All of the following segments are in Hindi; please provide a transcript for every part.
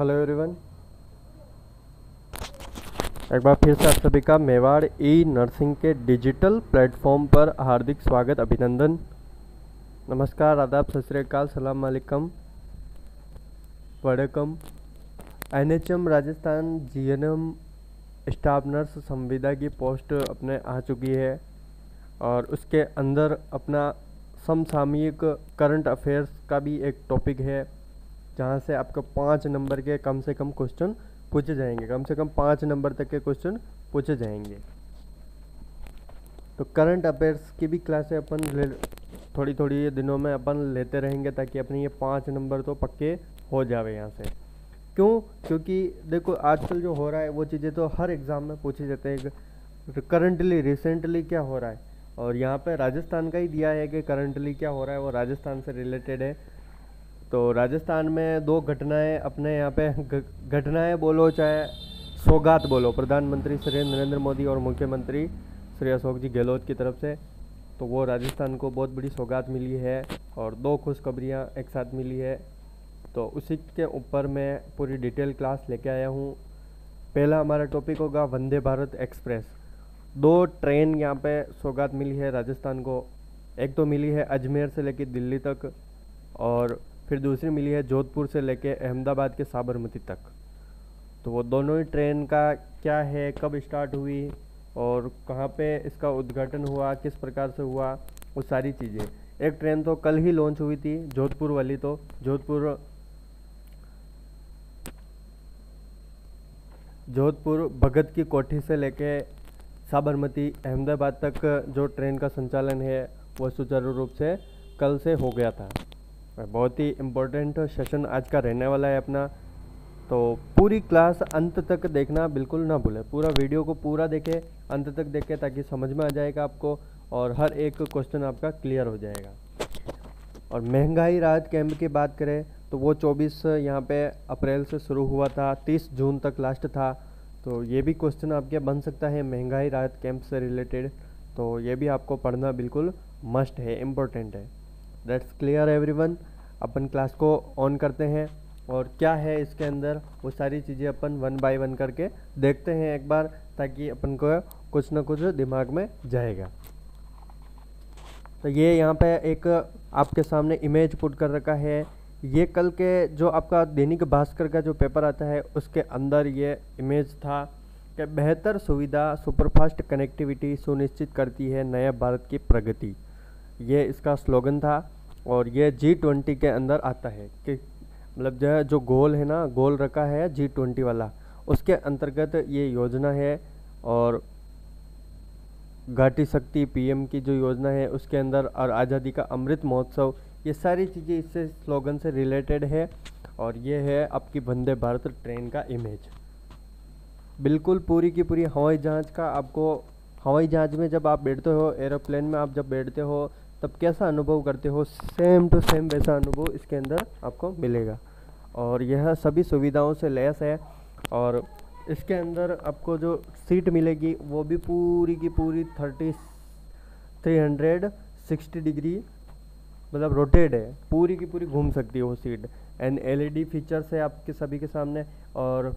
हेलो एवरीवन एक बार फिर से आप सभी का मेवाड़ ई नर्सिंग के डिजिटल प्लेटफॉर्म पर हार्दिक स्वागत, अभिनंदन। नमस्कार, आदाब, सत श्रीकाल सलाम वालेकुम वड़कम। NHM Rajasthan GNM staff nurse संविदा की पोस्ट अपने आ चुकी है और उसके अंदर अपना समसामयिक करंट अफेयर्स का भी एक टॉपिक है। जहाँ से आपको पाँच नंबर के कम से कम क्वेश्चन पूछे जाएँगे। कम से कम पाँच नंबर तक के क्वेश्चन पूछे जाएँगे। तो करंट अफेयर्स की भी क्लासें अपन थोड़ी थोड़ी दिनों में अपन लेते रहेंगे ताकि अपने ये पाँच नंबर तो पक्के हो जावे यहाँ से। क्यों? क्योंकि देखो, आजकल जो हो रहा है, वो चीज़ें तो हर एग्ज़ाम में पूछी जाते हैं। करंटली रिसेंटली क्या हो रहा है? और यहाँ पे राजस्थान का ही दिया है कि करंटली क्या हो रहा है, वो राजस्थान से रिलेटेड है। तो राजस्थान में दो घटनाएँ अपने यहाँ पे घटनाएँ बोलो चाहे सौगात बोलो। प्रधानमंत्री श्री नरेंद्र मोदी और मुख्यमंत्री श्री अशोक जी गहलोत की तरफ़ से। तो वो राजस्थान को बहुत बड़ी सौगात मिली है और दो खुशखबरियाँ एक साथ मिली है। तो उसी के ऊपर मैं पूरी डिटेल क्लास लेके आया हूँ। पहला हमारा टॉपिक होगा वंदे भारत एक्सप्रेस। दो ट्रेन यहाँ पे सौगात मिली है राजस्थान को। एक तो मिली है अजमेर से लेकर दिल्ली तक और फिर दूसरी मिली है जोधपुर से लेके अहमदाबाद के साबरमती तक। तो वो दोनों ही ट्रेन का क्या है, कब स्टार्ट हुई और कहाँ पे इसका उद्घाटन हुआ, किस प्रकार से हुआ, वो सारी चीज़ें। एक ट्रेन तो कल ही लॉन्च हुई थी, जोधपुर वाली तो। जोधपुर जोधपुर भगत की कोठी से लेके साबरमती, अहमदाबाद तक जो ट्रेन का संचालन है, वो सुचारू रूप से कल से हो गया था। बहुत ही इम्पोर्टेंट सेशन आज का रहने वाला है अपना। तो पूरी क्लास अंत तक देखना, बिल्कुल ना भूलें। पूरा वीडियो को पूरा देखें, अंत तक देखें, ताकि समझ में आ जाएगा आपको और हर एक क्वेश्चन आपका क्लियर हो जाएगा। और महँगाई राहत कैंप की बात करें तो वो 24 यहाँ पे अप्रैल से शुरू हुआ था 30 जून तक लास्ट था। तो ये भी क्वेश्चन आपके बन सकता है महँगाई राहत कैंप से रिलेटेड तो ये भी आपको पढ़ना बिल्कुल मस्ट है इम्पोर्टेंट है। दैट्स क्लियर एवरीवन अपन क्लास को ऑन करते हैं और क्या है इसके अंदर, वो सारी चीज़ें अपन वन बाय वन करके देखते हैं एक बार, ताकि अपन को कुछ ना कुछ दिमाग में जाएगा। तो ये यहाँ पे एक आपके सामने इमेज पुट कर रखा है। ये कल के जो आपका दैनिक भास्कर का जो पेपर आता है, उसके अंदर ये इमेज था कि बेहतर सुविधा सुपरफास्ट कनेक्टिविटी सुनिश्चित करती है नए भारत की प्रगति। ये इसका स्लोगन था। और ये जी ट्वेंटी के अंदर आता है कि मतलब जो है, जो गोल है ना, गोल रखा है जी ट्वेंटी वाला, उसके अंतर्गत ये योजना है और घाटी शक्ति पीएम की जो योजना है, उसके अंदर और आज़ादी का अमृत महोत्सव, ये सारी चीज़ें इससे स्लोगन से रिलेटेड है और ये है आपकी वंदे भारत ट्रेन का इमेज। बिल्कुल पूरी की पूरी हवाई जहाज़ का आपको, हवाई जहाज़ में जब आप बैठते हो, एरोप्लेन में आप जब बैठते हो तब कैसा अनुभव करते हो? सेम टू सेम वैसा अनुभव इसके अंदर आपको मिलेगा। और यह सभी सुविधाओं से लैस है और इसके अंदर आपको जो सीट मिलेगी, वो भी पूरी की पूरी thirty three hundred sixty degree मतलब रोटेड है। पूरी की पूरी घूम सकती है वो सीट। एंड एलईडी फीचर्स है आपके सभी के सामने और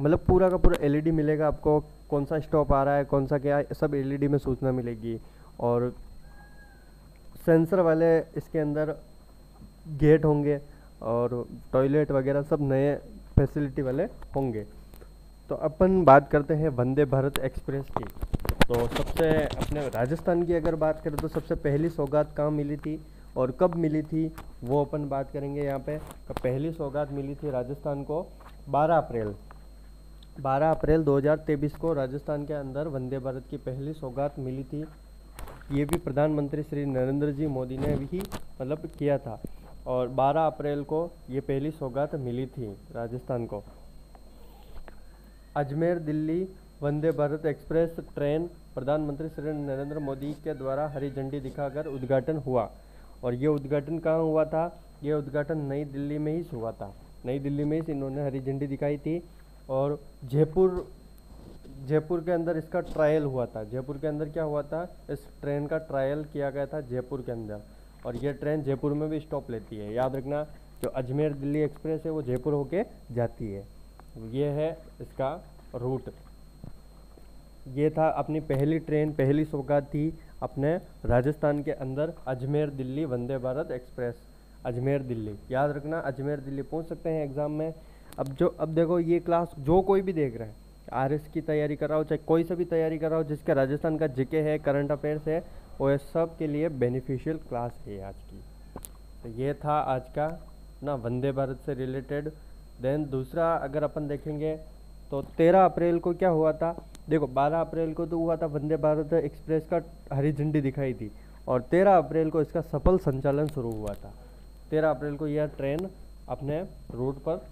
मतलब पूरा का पूरा एलईडी मिलेगा आपको। कौन सा स्टॉप आ रहा है, कौन सा क्या सब एलईडी में सूचना मिलेगी। और सेंसर वाले इसके अंदर गेट होंगे और टॉयलेट वगैरह सब नए फैसिलिटी वाले होंगे। तो अपन बात करते हैं वंदे भारत एक्सप्रेस की। तो सबसे अपने राजस्थान की अगर बात करें तो सबसे पहली सौगात कहाँ मिली थी और कब मिली थी, वो अपन बात करेंगे यहाँ पे। तो पहली सौगात मिली थी राजस्थान को 12 अप्रैल। 12 अप्रैल 2023 को राजस्थान के अंदर वंदे भारत की पहली सौगात मिली थी। ये भी प्रधानमंत्री श्री नरेंद्र जी मोदी ने भी मतलब किया था। और 12 अप्रैल को ये पहली सौगात मिली थी राजस्थान को। अजमेर, दिल्ली, वंदे भारत एक्सप्रेस ट्रेन प्रधानमंत्री श्री नरेंद्र मोदी के द्वारा हरी झंडी दिखाकर उद्घाटन हुआ। और ये उद्घाटन कहाँ हुआ था? ये उद्घाटन नई दिल्ली में ही हुआ था। नई दिल्ली में ही इन्होंने हरी झंडी दिखाई थी। और जयपुर जयपुर के अंदर इसका ट्रायल हुआ था। जयपुर के अंदर क्या हुआ था? इस ट्रेन का ट्रायल किया गया था जयपुर के अंदर। और ये ट्रेन जयपुर में भी स्टॉप लेती है। याद रखना, जो अजमेर दिल्ली एक्सप्रेस है, वो जयपुर होके जाती है। ये है इसका रूट ये था अपनी पहली ट्रेन पहली सौगात थी अपने राजस्थान के अंदर अजमेर दिल्ली वंदे भारत एक्सप्रेस अजमेर दिल्ली। याद रखना, अजमेर दिल्ली पूछ सकते हैं एग्ज़ाम में। अब जो, अब देखो ये क्लास जो कोई भी देख रहा है आर एस की तैयारी कर रहा हो, चाहे कोई सा भी तैयारी कर रहा हो, जिसका राजस्थान का जिके है, करंट अफेयर्स है, वो सब के लिए बेनिफिशियल क्लास है आज की। तो ये था आज का, ना, वंदे भारत से रिलेटेड देन दूसरा अगर अपन देखेंगे तो 13 अप्रैल को क्या हुआ था? देखो 12 अप्रैल को तो हुआ था वंदे भारत एक्सप्रेस का हरी झंडी दिखाई थी, और 13 अप्रैल को इसका सफल संचालन शुरू हुआ था। 13 अप्रैल को यह ट्रेन अपने रूट पर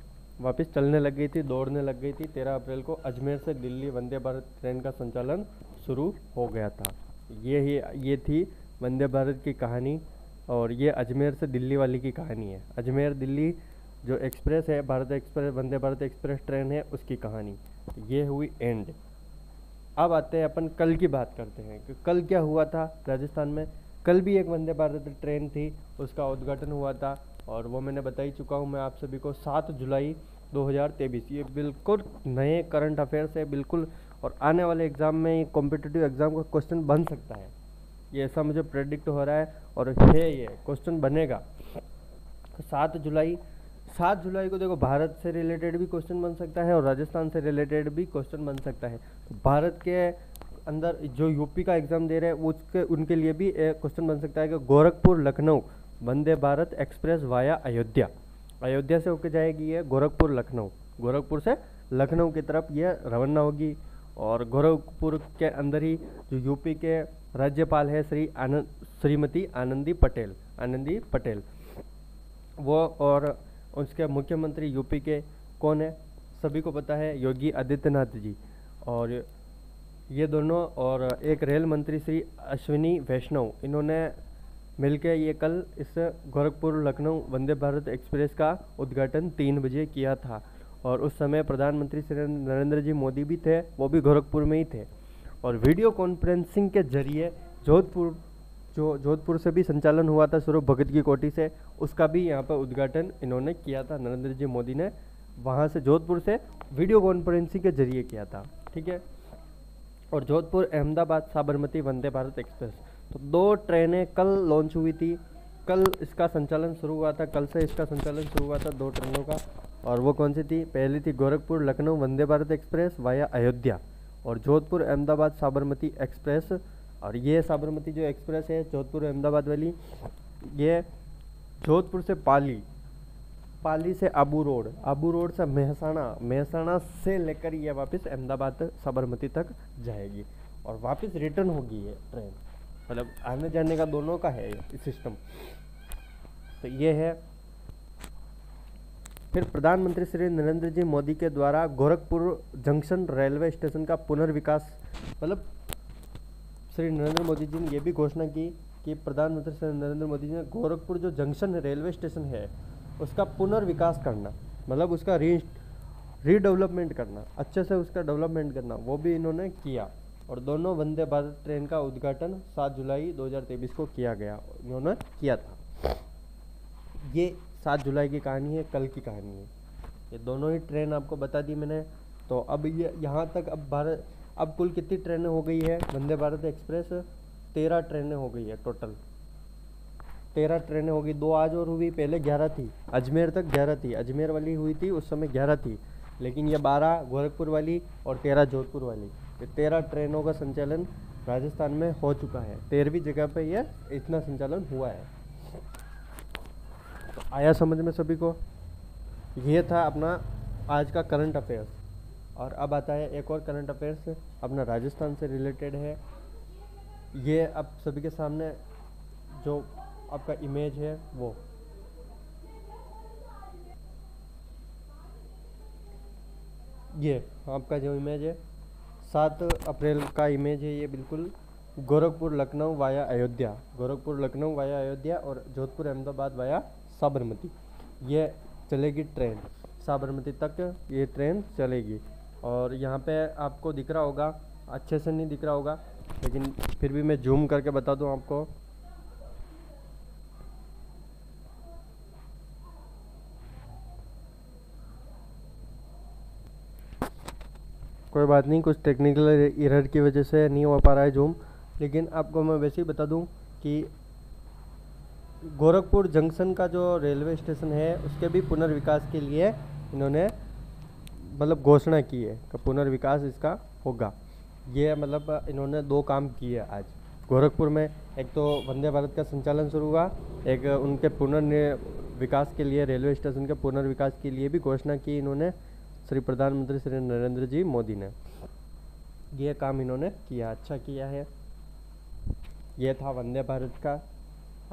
वापस चलने लग गई थी, दौड़ने लग गई थी। 13 अप्रैल को अजमेर से दिल्ली वंदे भारत ट्रेन का संचालन शुरू हो गया था। ये ही, ये थी वंदे भारत की कहानी और ये अजमेर से दिल्ली वाली की कहानी है। अजमेर, दिल्ली जो एक्सप्रेस है, Bharat express, Vande Bharat express train है, उसकी कहानी। ये हुई एंड। अब आते हैं, अपन कल की बात करते हैं कि कल क्या हुआ था राजस्थान में। कल भी एक वंदे भारत ट्रेन थी, उसका उद्घाटन हुआ था। और वो मैंने बता ही चुका हूँ, मैं आप सभी को सात जुलाई 2023 ये बिल्कुल नए करंट अफेयर्स है, बिल्कुल, और आने वाले एग्ज़ाम में ये कॉम्पिटिटिव एग्ज़ाम का क्वेश्चन बन सकता है। ये ऐसा मुझे प्रेडिक्ट हो रहा है और है ये क्वेश्चन बनेगा। सात जुलाई सात जुलाई को देखो, भारत से रिलेटेड भी क्वेश्चन बन सकता है और राजस्थान से रिलेटेड भी क्वेश्चन बन सकता है। तो भारत के अंदर जो यूपी का एग्ज़ाम दे रहे हैं, उसके, उनके लिए भी क्वेश्चन बन सकता है कि Gorakhpur, Lucknow. Vande Bharat express via Ayodhya. Ayodhya से होकर जाएगी ये गोरखपुर लखनऊ। गोरखपुर से लखनऊ की तरफ़ ये रवाना होगी और गोरखपुर के अंदर ही जो यूपी के राज्यपाल है श्री आनंद, श्रीमती आनंदी पटेल आनंदी पटेल। वो और उसके मुख्यमंत्री यूपी के कौन है? सभी को पता है योगी आदित्यनाथ जी। और ये दोनों और एक रेल मंत्री श्री अश्विनी वैष्णव, इन्होंने मिलकर ये कल इस गोरखपुर लखनऊ वंदे भारत एक्सप्रेस का उद्घाटन तीन बजे किया था और उस समय प्रधानमंत्री श्री नरेंद्र जी मोदी भी थे, वो भी गोरखपुर में ही थे। और वीडियो कॉन्फ्रेंसिंग के ज़रिए जोधपुर, जो जोधपुर से भी संचालन हुआ था स्वरूप भगत की कोठी से, उसका भी यहाँ पर उद्घाटन इन्होंने किया था। नरेंद्र जी मोदी ने वहाँ से जोधपुर से वीडियो कॉन्फ्रेंसिंग के ज़रिए किया था। ठीक है? और जोधपुर अहमदाबाद साबरमती वंदे भारत एक्सप्रेस। तो दो ट्रेनें कल लॉन्च हुई थी। कल इसका संचालन शुरू हुआ था, कल से इसका संचालन शुरू हुआ था दो ट्रेनों का। और वो कौन सी थी? पहली थी गोरखपुर लखनऊ वंदे भारत एक्सप्रेस वाया अयोध्या और जोधपुर अहमदाबाद साबरमती एक्सप्रेस। और ये साबरमती जो एक्सप्रेस है, जोधपुर अहमदाबाद वाली, ये जोधपुर से पाली पाली से आबू रोड आबू रोड से मेहसाणा मेहसाणा से लेकर ये वापस अहमदाबाद साबरमती तक जाएगी और वापस रिटर्न होगी ये ट्रेन मतलब आने जाने का दोनों का है सिस्टम तो ये है। फिर प्रधानमंत्री श्री नरेंद्र जी मोदी के द्वारा गोरखपुर जंक्शन रेलवे स्टेशन का पुनर्विकास मतलब श्री नरेंद्र मोदी जी ने यह भी घोषणा की कि प्रधानमंत्री श्री नरेंद्र मोदी जी ने गोरखपुर जो जंक्शन है रेलवे स्टेशन है, उसका पुनर्विकास करना मतलब उसका री रीडेवलपमेंट करना, अच्छे से उसका डेवलपमेंट करना, वो भी इन्होंने किया। और दोनों वंदे भारत ट्रेन का उद्घाटन 7 जुलाई 2023 को किया गया, इन्होंने किया था। ये सात जुलाई की कहानी है, कल की कहानी है। ये दोनों ही ट्रेन आपको बता दी मैंने। तो अब ये, यहाँ तक अब भारत, अब कुल कितनी ट्रेनें हो गई है? वंदे भारत एक्सप्रेस, तेरह ट्रेनें हो गई है टोटल। तेरह ट्रेनें हो गई, दो आज और हुई, पहले ग्यारह थी, अजमेर तक ग्यारह थी। अजमेर वाली हुई थी, उस समय ग्यारह थी। लेकिन ये बारह गोरखपुर वाली और तेरह जोधपुर वाली, ये तेरह ट्रेनों का संचालन राजस्थान में हो चुका है। तेरहवीं जगह पे ये इतना संचालन हुआ है। तो आया समझ में सभी को? ये था अपना आज का करंट अफेयर्स और अब आता है एक और करंट अफेयर्स अपना राजस्थान से रिलेटेड है। ये अब सभी के सामने जो आपका इमेज है, वो। ये आपका जो इमेज है, सात अप्रैल का इमेज है ये बिल्कुल गोरखपुर, लखनऊ वाया अयोध्या। गोरखपुर, लखनऊ वाया अयोध्या और जोधपुर, अहमदाबाद वाया साबरमती। ये चलेगी ट्रेन। साबरमती तक ये ट्रेन चलेगी। और यहाँ पे आपको दिख रहा होगा, अच्छे से नहीं दिख रहा होगा, लेकिन फिर भी मैं जूम करके बता दूँ आपको कोई बात नहीं, कुछ टेक्निकल एरर की वजह से नहीं हो पा रहा है जूम लेकिन आपको मैं वैसे ही बता दूँ कि गोरखपुर जंक्शन का जो रेलवे स्टेशन है, उसके भी पुनर्विकास के लिए इन्होंने मतलब घोषणा की है कि पुनर्विकास इसका होगा। ये मतलब इन्होंने दो काम किए आज। गोरखपुर में एक तो वंदे भारत का संचालन शुरू हुआ, एक उनके पुनर्विकास के लिए रेलवे स्टेशन के पुनर्विकास के लिए भी घोषणा की इन्होंने। श्री प्रधानमंत्री श्री नरेंद्र जी मोदी ने। ये काम इन्होंने किया अच्छा किया है। ये था वंदे भारत का,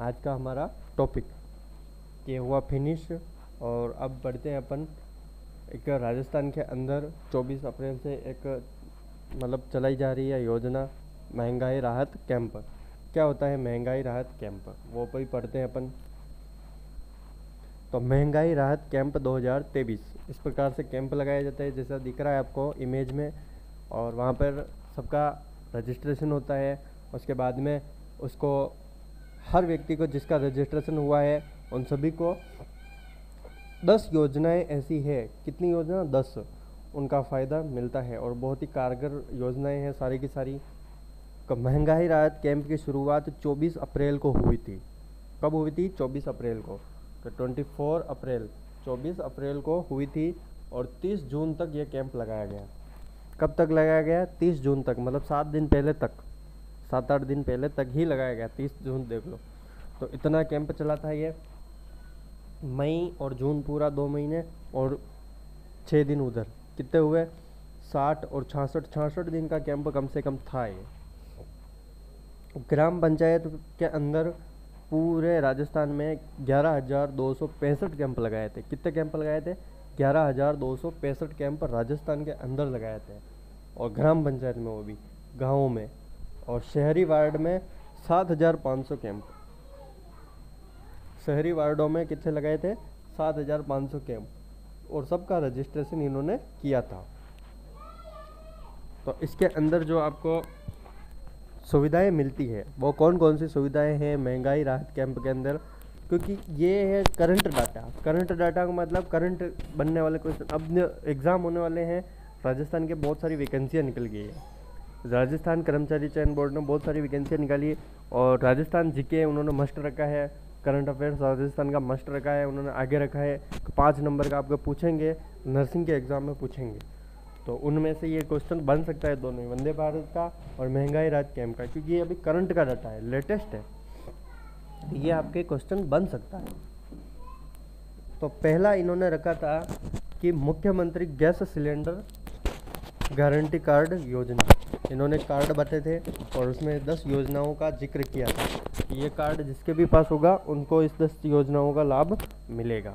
आज का हमारा टॉपिक ये हुआ फिनिश और अब बढ़ते हैं अपन एक राजस्थान के अंदर। 24 अप्रैल से एक मतलब चलाई जा रही है योजना, महँगाई राहत कैंप। क्या होता है महँगाई राहत कैंप? वो भी पढ़ते हैं अपन। तो महँगाई राहत कैंप 2023 इस प्रकार से कैंप लगाया जाता है, जैसा दिख रहा है आपको इमेज में। और वहाँ पर सबका रजिस्ट्रेशन होता है। उसके बाद में उसको हर व्यक्ति को जिसका रजिस्ट्रेशन हुआ है, उन सभी को दस योजनाएँ ऐसी है। कितनी योजना? दस। उनका फ़ायदा मिलता है और बहुत ही कारगर योजनाएँ हैं सारी की सारी। महँगाई राहत कैंप की शुरुआत 24 अप्रैल को हुई थी। कब हुई थी? 24 अप्रैल को। तो 24 अप्रैल। 24 अप्रैल को हुई थी और 30 जून तक ये कैंप लगाया गया। कब तक लगाया गया? 30 जून तक मतलब सात दिन पहले तक। सात आठ दिन पहले तक ही लगाया गया 30 जून देख लो। तो इतना कैंप चला था ये। मई और जून पूरा दो महीने और छः दिन उधर। कितने हुए? साठ और छासठ। छियासठ दिन का कैंप कम से कम था ये। ग्राम पंचायत के अंदर पूरे राजस्थान में ग्यारह हज़ार दो सौ पैंसठ कैंप लगाए थे। कितने कैंप लगाए थे? ग्यारह हज़ार दो सौ पैंसठ कैंप राजस्थान के अंदर लगाए थे। और ग्राम पंचायत में वो भी, गाँव में। और शहरी वार्ड में सात हज़ार पाँच सौ कैंप। शहरी वार्डों में कितने लगाए थे? सात हज़ार पाँच सौ कैंप। और सबका रजिस्ट्रेशन इन्होंने किया था। तो इसके अंदर जो आपको सुविधाएँ मिलती है। वो कौन कौन सी सुविधाएँ हैं महँगाई राहत कैंप के अंदर? क्योंकि ये है करंट डाटा करंट डाटा का मतलब करंट बनने वाले क्वेश्चन अब एग्ज़ाम होने वाले हैं। राजस्थान के बहुत सारी वैकेंसियाँ निकल गई है। राजस्थान कर्मचारी चयन बोर्ड ने बहुत सारी वैकेंसियाँ निकाली और राजस्थान जीके उन्होंने मस्ट रखा है। करंट अफेयर्स राजस्थान का मस्ट रखा है। उन्होंने आगे रखा है। पाँच नंबर का आपको पूछेंगे। नर्सिंग के एग्ज़ाम में पूछेंगे। तो उनमें से ये क्वेश्चन बन सकता है दोनों ही, वंदे भारत का और महँगाई राज कैम्प का, क्योंकि ये अभी करंट का डाटा है लेटेस्ट है। ये आपके क्वेश्चन बन सकता है। तो पहला इन्होंने रखा था कि मुख्यमंत्री गैस सिलेंडर गारंटी कार्ड योजना। इन्होंने कार्ड बांटे थे और उसमें दस योजनाओं का ज़िक्र किया था ये कार्ड जिसके भी पास होगा, उनको इस दस योजनाओं का लाभ मिलेगा।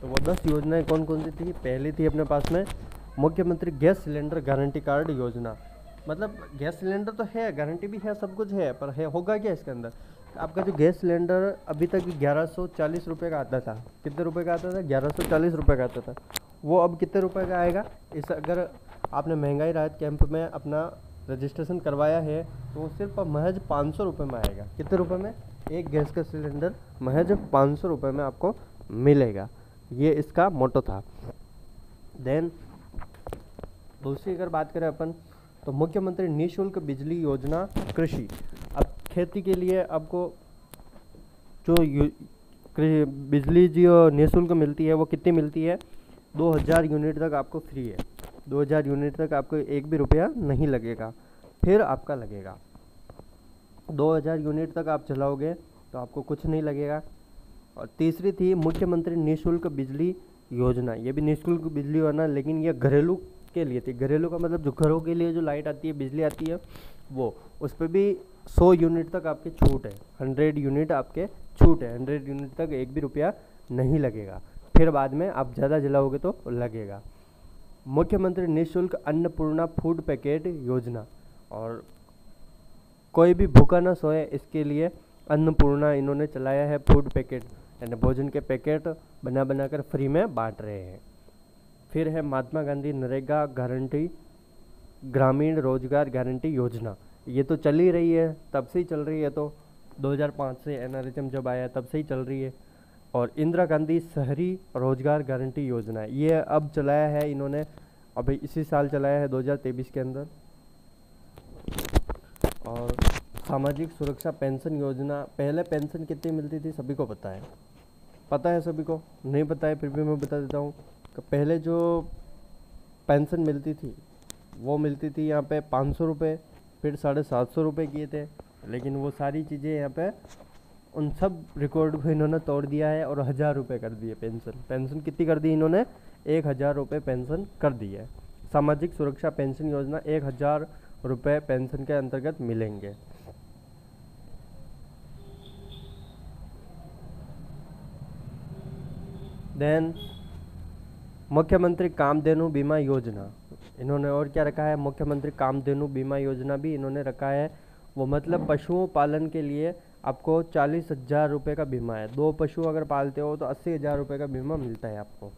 तो वो दस योजनाएँ कौन कौन सी थी? पहली थी अपने पास में मुख्यमंत्री गैस सिलेंडर गारंटी कार्ड योजना। मतलब गैस सिलेंडर तो है, गारंटी भी है, सब कुछ है, पर है, होगा क्या इसके अंदर? आपका जो गैस सिलेंडर अभी तक ग्यारह सौ चालीस रुपये का आता था, कितने रुपए का आता था? ग्यारह सौ चालीस रुपये का आता था। वो अब कितने रुपए का आएगा? इस अगर आपने महँगाई राहत कैंप में अपना रजिस्ट्रेशन करवाया है तो वो सिर्फ़ महज पाँच सौ रुपये में आएगा। कितने रुपए में? एक गैस का सिलेंडर महज पाँच सौ रुपये में आपको मिलेगा। ये इसका मोटो था। देन दूसरी अगर बात करें अपन तो मुख्यमंत्री निःशुल्क बिजली योजना कृषि। अब खेती के लिए आपको जो बिजली जो निःशुल्क मिलती है, वो कितनी मिलती है? 2000 यूनिट तक आपको फ्री है। 2000 यूनिट तक आपको एक भी रुपया नहीं लगेगा, फिर आपका लगेगा। 2000 यूनिट तक आप चलाओगे तो आपको कुछ नहीं लगेगा। और तीसरी थी, मुख्यमंत्री निःशुल्क बिजली योजना। ये भी निःशुल्क बिजली होना लेकिन ये घरेलू के लिए थी। घरेलू का मतलब जो घरों के लिए जो लाइट आती है, बिजली आती है, वो, उस पर भी सौ यूनिट तक आपके छूट है। हंड्रेड यूनिट आपके छूट है। हंड्रेड यूनिट तक एक भी रुपया नहीं लगेगा। फिर बाद में आप ज़्यादा जलाओगे तो लगेगा। मुख्यमंत्री निःशुल्क अन्नपूर्णा फ़ूड पैकेट योजना और कोई भी भूखा न सोए, इसके लिए अन्नपूर्णा इन्होंने चलाया है फ़ूड पैकेट, यानी भोजन के पैकेट बना बना कर फ्री में बांट रहे हैं। फिर है महात्मा गांधी नरेगा गारंटी, ग्रामीण रोज़गार गारंटी योजना। ये तो चल ही रही है, तब से ही चल रही है तो। 2005 से एन जब आया, तब से ही चल रही है। और इंदिरा गांधी शहरी रोज़गार गारंटी योजना ये अब चलाया है इन्होंने, अभी इसी साल चलाया है 2023 के अंदर। और सामाजिक सुरक्षा पेंशन योजना, पहले पेंशन कितनी मिलती थी सभी को पता है। पता है सभी को? नहीं पता है, फिर भी मैं बता देता हूँ। पहले जो पेंशन मिलती थी, वो मिलती थी यहाँ पे पाँच सौ रुपये फिर साढ़े सात सौ रुपये किए थे। लेकिन वो सारी चीज़ें यहाँ पे, उन सब रिकॉर्ड को इन्होंने तोड़ दिया है और हज़ार रुपये कर दिए पेंशन। पेंशन कितनी कर दी इन्होंने? एक हज़ार रुपये पेंशन कर दी है। सामाजिक सुरक्षा पेंशन योजना एक हज़ार रुपये पेंशन के अंतर्गत मिलेंगे। देन मुख्यमंत्री कामधेनु बीमा योजना। इन्होंने और क्या रखा है? मुख्यमंत्री कामधेनु बीमा योजना भी इन्होंने रखा है। वो मतलब पशुओं पालन के लिए आपको चालीस हज़ार रुपये का बीमा है। दो पशु अगर पालते हो तो अस्सी हज़ार रुपये का बीमा मिलता है आपको।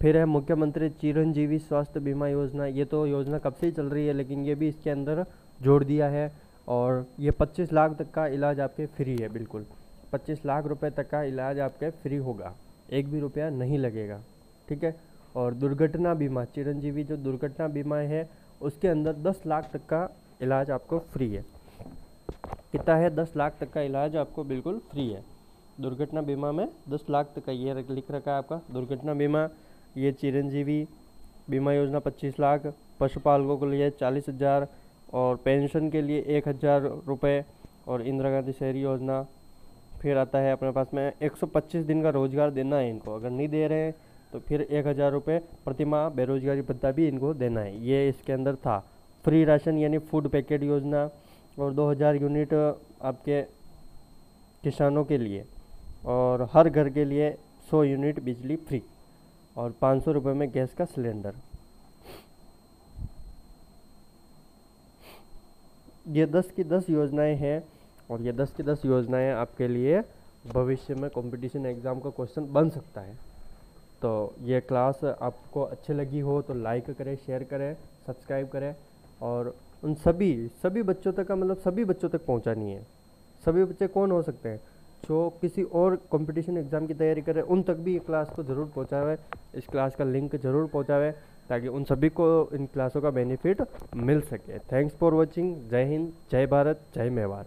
फिर है मुख्यमंत्री चिरंजीवी स्वास्थ्य बीमा योजना। ये तो योजना कब से ही चल रही है, लेकिन ये भी इसके अंदर जोड़ दिया है और ये 25 लाख तक का इलाज आपके फ्री है, बिल्कुल। 25 लाख रुपए तक का इलाज आपके फ्री होगा। एक भी रुपया नहीं लगेगा। ठीक है? और दुर्घटना बीमा, चिरंजीवी जो दुर्घटना बीमा है, उसके अंदर 10 लाख तक का इलाज आपको फ्री है। कितना है? 10 लाख तक का इलाज आपको बिल्कुल फ्री है। दुर्घटना बीमा में 10 लाख तक का ये लिख रखा है आपका। दुर्घटना बीमा, ये चिरंजीवी बीमा योजना 25 लाख, पशुपालकों के लिए चालीस हज़ार और पेंशन के लिए एक हज़ार रुपये और इंदिरा गांधी शहरी योजना, फिर आता है अपने पास में 125 दिन का रोज़गार देना है इनको। अगर नहीं दे रहे हैं तो फिर एक हज़ार रुपये प्रतिमाह बेरोजगारी भत्ता भी इनको देना है। ये इसके अंदर था। फ्री राशन यानी फ़ूड पैकेट योजना और 2000 यूनिट आपके किसानों के लिए और हर घर के लिए 100 यूनिट बिजली फ्री और पाँच सौ रुपये में गैस का सिलेंडर ये दस की दस योजनाएँ हैं और ये दस की दस योजनाएँ आपके लिए भविष्य में कंपटीशन एग्ज़ाम का क्वेश्चन बन सकता है। तो ये क्लास आपको अच्छी लगी हो तो लाइक करें शेयर करें सब्सक्राइब करें और उन सभी सभी बच्चों तक का मतलब सभी बच्चों तक पहुंचानी है। सभी बच्चे कौन हो सकते हैं? जो किसी और कंपटीशन एग्ज़ाम की तैयारी करें उन तक भी ये क्लास को ज़रूर पहुँचावे। इस क्लास का लिंक ज़रूर पहुँचावे ताकि उन सभी को इन क्लासों का बेनिफिट मिल सके। थैंक्स फॉर वॉचिंग जय हिंद, जय भारत, जय मेवाड़।